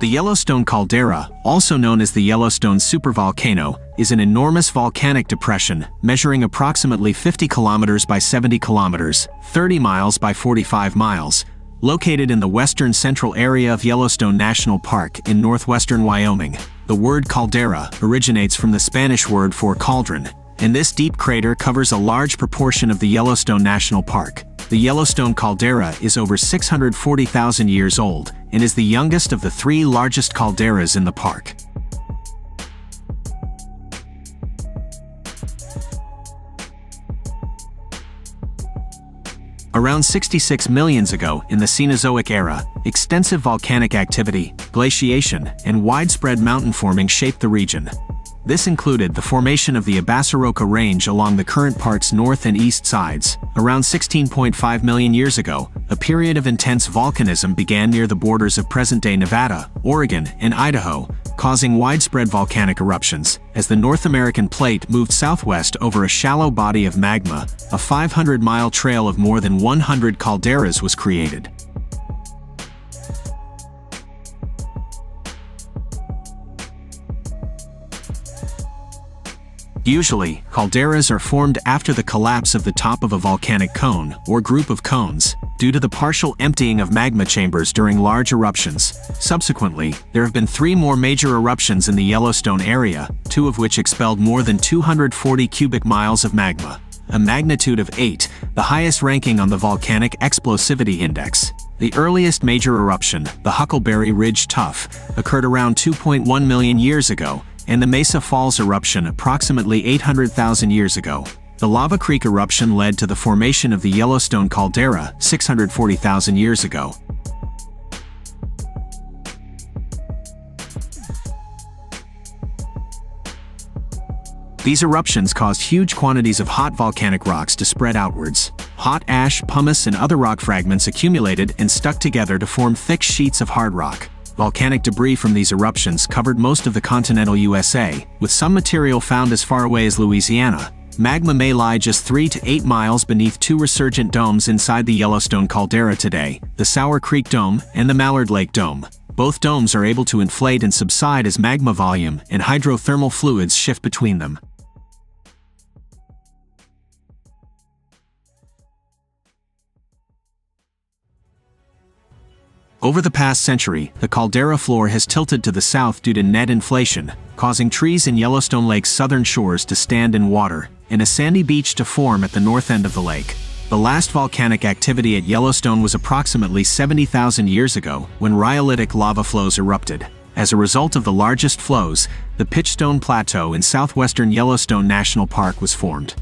The Yellowstone caldera, also known as the Yellowstone supervolcano, is an enormous volcanic depression measuring approximately 50 kilometers by 70 kilometers, 30 miles by 45 miles, located in the western central area of Yellowstone National Park in northwestern Wyoming. The word caldera originates from the Spanish word for cauldron, and this deep crater covers a large proportion of the Yellowstone National Park. The Yellowstone caldera is over 640,000 years old and is the youngest of the three largest calderas in the park. Around 66 millions ago, in the Cenozoic era, extensive volcanic activity, glaciation, and widespread mountain forming shaped the region. This included the formation of the Absaroka Range along the current park's north and east sides. Around 16.5 million years ago, a period of intense volcanism began near the borders of present-day Nevada, Oregon, and Idaho, causing widespread volcanic eruptions. As the North American plate moved southwest over a shallow body of magma, a 500-mile trail of more than 100 calderas was created. Usually, calderas are formed after the collapse of the top of a volcanic cone, or group of cones, due to the partial emptying of magma chambers during large eruptions. Subsequently, there have been three more major eruptions in the Yellowstone area, two of which expelled more than 240 cubic miles of magma, a magnitude of 8, the highest ranking on the Volcanic Explosivity Index. The earliest major eruption, the Huckleberry Ridge Tuff, occurred around 2.1 million years ago and the Mesa Falls eruption approximately 800,000 years ago. The Lava Creek eruption led to the formation of the Yellowstone caldera 640,000 years ago. These eruptions caused huge quantities of hot volcanic rocks to spread outwards. Hot ash, pumice, and other rock fragments accumulated and stuck together to form thick sheets of hard rock. Volcanic debris from these eruptions covered most of the continental USA, with some material found as far away as Louisiana. Magma may lie just 3 to 8 miles beneath two resurgent domes inside the Yellowstone caldera today, the Sour Creek Dome and the Mallard Lake Dome. Both domes are able to inflate and subside as magma volume and hydrothermal fluids shift between them. Over the past century, the caldera floor has tilted to the south due to net inflation, causing trees in Yellowstone Lake's southern shores to stand in water, and a sandy beach to form at the north end of the lake. The last volcanic activity at Yellowstone was approximately 70,000 years ago, when rhyolitic lava flows erupted. As a result of the largest flows, the Pitchstone Plateau in southwestern Yellowstone National Park was formed.